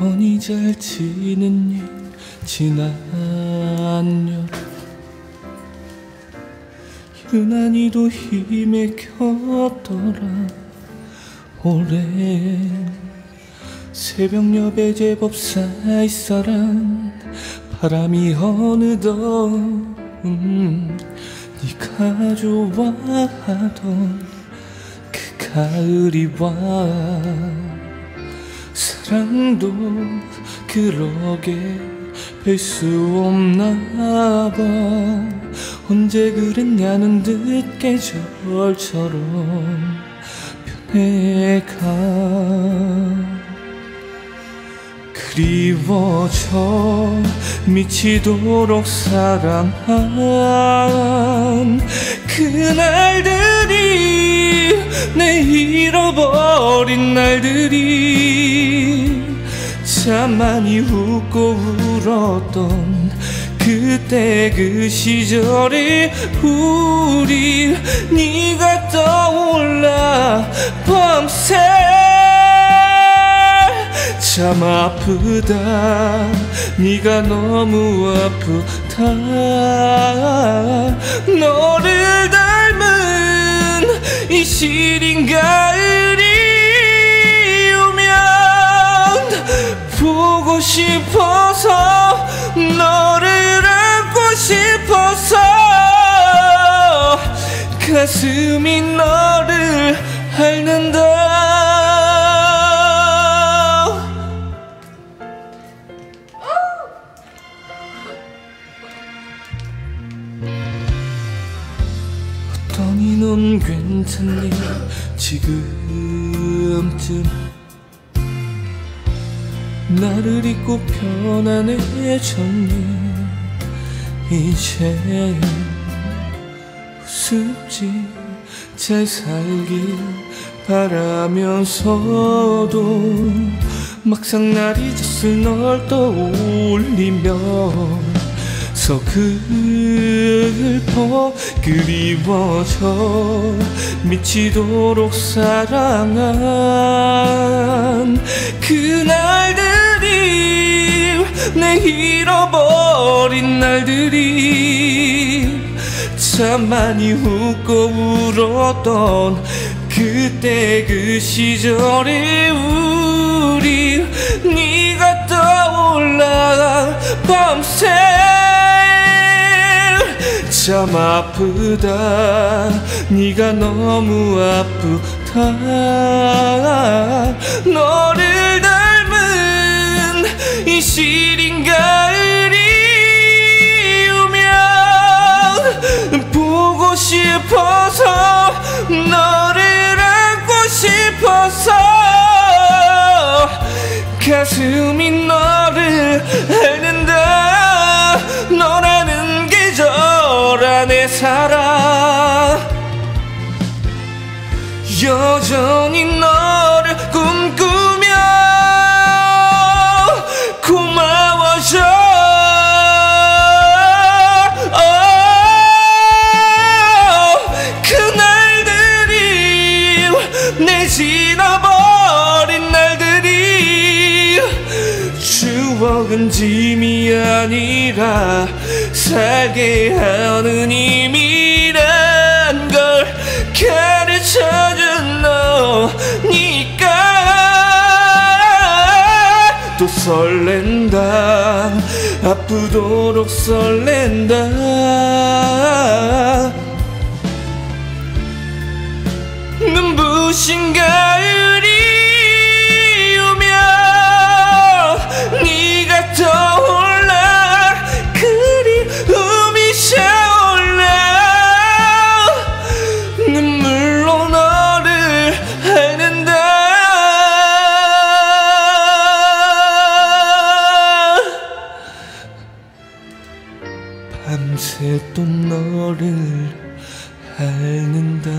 뻔히 잘 지는 일 지난 여름 유난히도 힘에 켰더라. 오랜 새벽녘에 제법 쌀쌀한 바람이 어느덧 음, 네가 좋아하던 그 가을이 와 사랑도 그러게 별수 없나 봐. 언제 그랬냐는 듯 계절처럼 변해가. 그리워져 미치도록 사랑한 그날들이 내 잃어버린 날들이 참 많이 웃고 울었던 그때 그 시절에 우리 네가 떠올라 밤새 참 아프다. 네가 너무 아프다. 너를 닮은 이 시린 가을이 오면 보고 싶어서 너를 안고 싶어서 가슴이 너를 앓는다 넌 괜찮니? 지금쯤 나를 잊고 편안해졌니? 이제 우습지 잘 살길 바라면서도 막상 날이 졌을 널 떠올리며 서글퍼 그리워져 미치도록 사랑한 그날들이 내 잃어버린 날들이 참 많이 웃고 울었던 그때 그 시절에 우리 네가 떠올라 밤새 참 아프다. 네가 너무 아프다. 너를 닮은 이 시린 가을이 오면 보고 싶어서 너를 안고 싶어서 가슴이 너를 계절 안에 살아. 여전히 너를 꿈꾸며 고마워져. 내 지나버린 날들이 추억은 짐이 아니라 살게 하는 힘이란 걸 가르쳐준 너니까 또 설렌다. 아프도록 설렌다. 눈부신 가 밤새 또 너를 핥는다